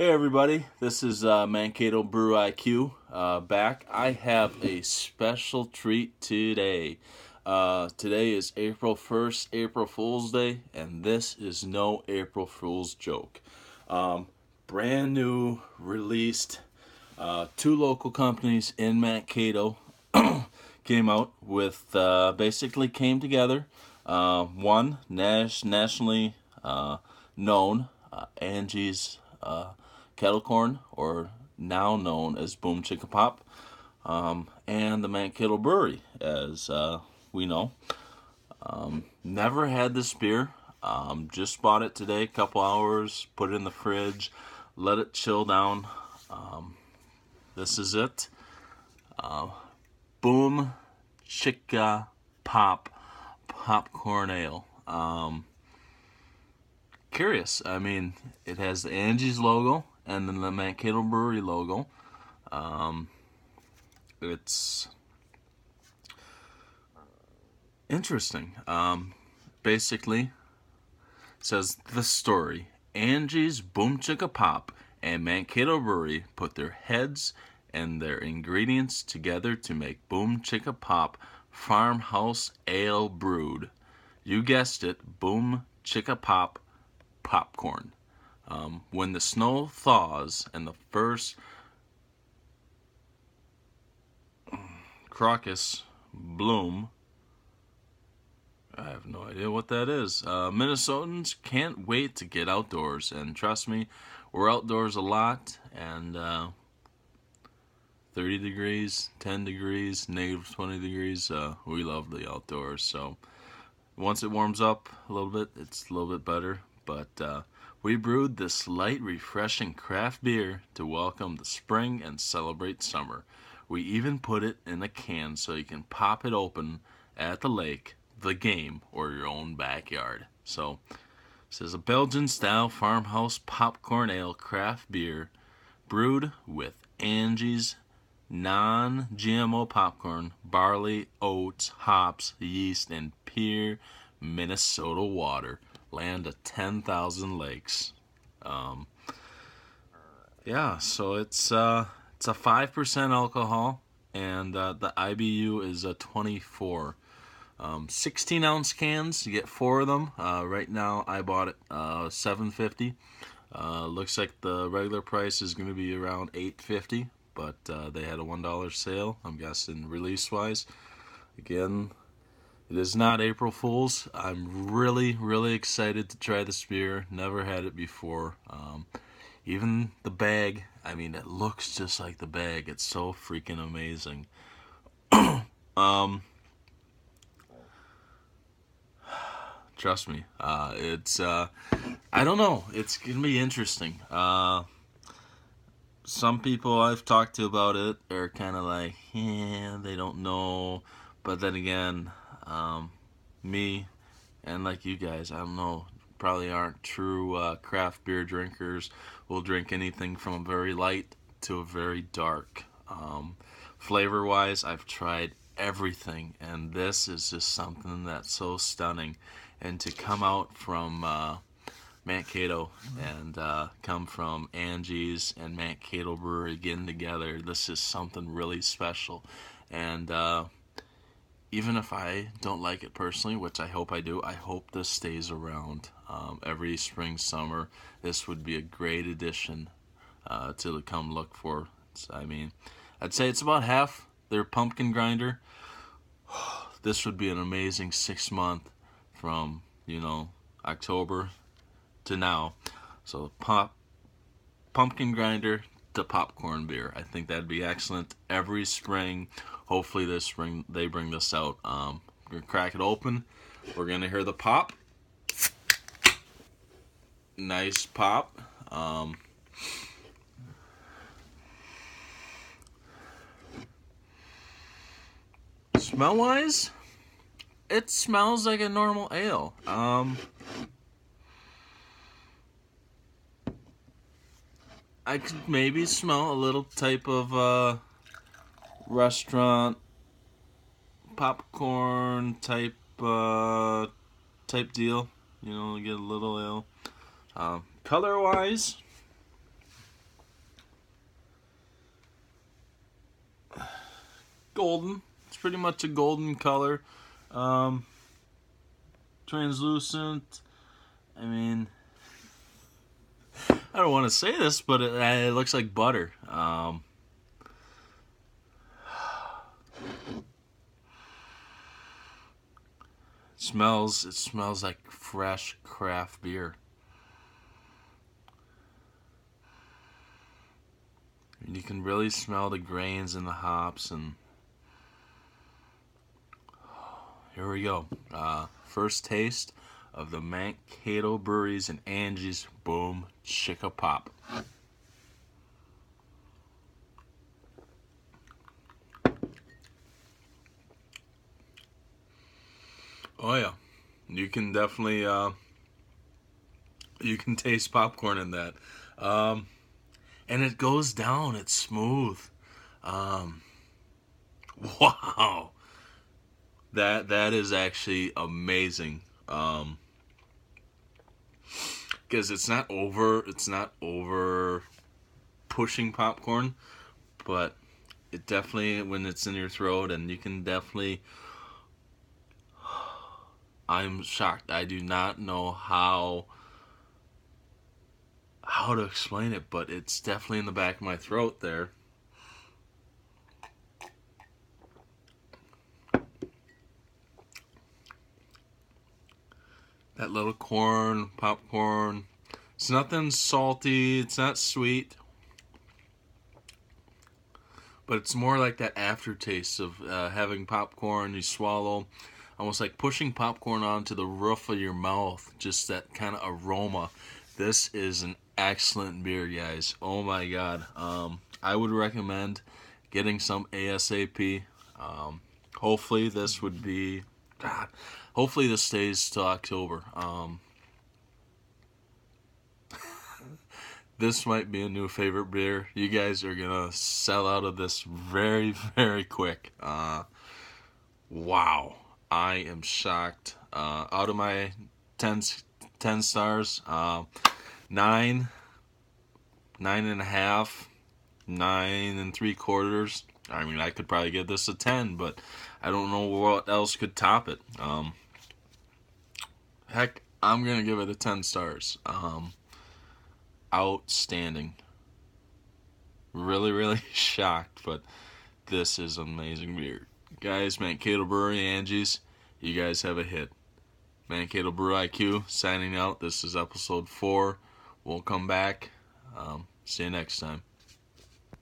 Hey everybody, this is uh, Mankato Brew IQ uh, back. I have a special treat today. Uh, today is April 1st, April Fool's Day, and this is no April Fool's joke. Um, brand new released, uh, two local companies in Mankato came out with, uh, basically came together. Uh, one, Nash, nationally known, Angie's kettle corn, or now known as Boom Chicka Pop, um, and the Mankato Brewery, as uh, we know. Um, never had this beer. Um, just bought it today, a couple hours, put it in the fridge, let it chill down. Um, this is it. Uh, Boom Chicka Pop Popcorn Ale. Um, curious. I mean, it has the Angie's logo and then the Mankato Brewery logo. Um, it's interesting. Um, basically, says the story. Angie's Boom Chicka Pop and Mankato Brewery put their heads and their ingredients together to make Boom Chicka Pop Farmhouse Ale Brewed. You guessed it, Boom Chicka Pop Popcorn. Um, when the snow thaws and the first crocus bloom, I have no idea what that is. Uh, Minnesotans can't wait to get outdoors, and trust me, we're outdoors a lot, and uh, 30 degrees, 10 degrees, negative 20 degrees, uh, we love the outdoors. So once it warms up a little bit, it's a little bit better, but uh, we brewed this light, refreshing craft beer to welcome the spring and celebrate summer. We even put it in a can so you can pop it open at the lake, the game, or your own backyard. So, this is a Belgian style farmhouse popcorn ale craft beer brewed with Angie's non GMO popcorn, barley, oats, hops, yeast, and pure Minnesota water land of 10,000 lakes. Um, yeah, so it's uh, it's a 5% alcohol, and uh, the IBU is a 24. Um, 16 ounce cans, you get four of them. Uh, right now, I bought it uh, 750. Uh, looks like the regular price is going to be around 850, but uh, they had a one dollar sale. I'm guessing release wise. Again, it is not April Fool's. I'm really, really excited to try this beer. Never had it before. Um, even the bag, I mean, it looks just like the bag. It's so freaking amazing. um, trust me, uh, it's, uh, I don't know. It's going to be interesting. Uh, some people I've talked to about it are kind of like, yeah, they don't know. But then again, um, me and like you guys, I don't know, probably aren't true uh, craft beer drinkers. Will drink anything from a very light to a very dark. Um, flavor wise, I've tried everything, and this is just something that's so stunning. And to come out from uh, Mankato and uh, come from Angie's and Mankato Brewery getting together, this is something really special. And uh, even if I don't like it personally, which I hope I do, I hope this stays around um, every spring, summer. This would be a great addition uh, to come look for. I mean, I'd say it's about half their pumpkin grinder. this would be an amazing six month from you know October to now. So pop pumpkin grinder to popcorn beer. I think that'd be excellent every spring hopefully this spring they bring this out. Um, we're gonna crack it open. We're gonna hear the pop. Nice pop. Um, smell wise, it smells like a normal ale. Um, I could maybe smell a little type of uh, restaurant popcorn type uh, type deal. You know, get a little ill. Um, color wise, golden. It's pretty much a golden color. Um, translucent. I mean, I don't want to say this, but it, it looks like butter. Um, smells. It smells like fresh craft beer. And you can really smell the grains and the hops and here we go. Uh, first taste of the Mankato Breweries and Angie's Boom Chicka Pop. Oh yeah, you can definitely uh, you can taste popcorn in that. Um, and it goes down. It's smooth. Um, wow, that that is actually amazing. Um, because it's not over. It's not over pushing popcorn, but it definitely when it's in your throat and you can definitely. I'm shocked. I do not know how how to explain it, but it's definitely in the back of my throat there. That little corn, popcorn. It's nothing salty, it's not sweet. But it's more like that aftertaste of uh, having popcorn you swallow. Almost like pushing popcorn onto the roof of your mouth. Just that kind of aroma. This is an excellent beer, guys. Oh my god. Um, I would recommend getting some ASAP. Um, hopefully, this would be. God, hopefully, this stays till October. Um, this might be a new favorite beer. You guys are gonna sell out of this very, very quick. Uh, wow. I am shocked. Uh, out of my 10, 10 stars, uh, nine, nine and a half, nine and three quarters. I mean, I could probably give this a ten, but I don't know what else could top it. Um, heck, I'm gonna give it a ten stars. Um, outstanding. Really, really shocked, but this is amazing beer, guys. Mankato Brewery, Angie's. You guys have a hit. Mankato Brew IQ signing out. This is episode four. We'll come back. Um, see you next time.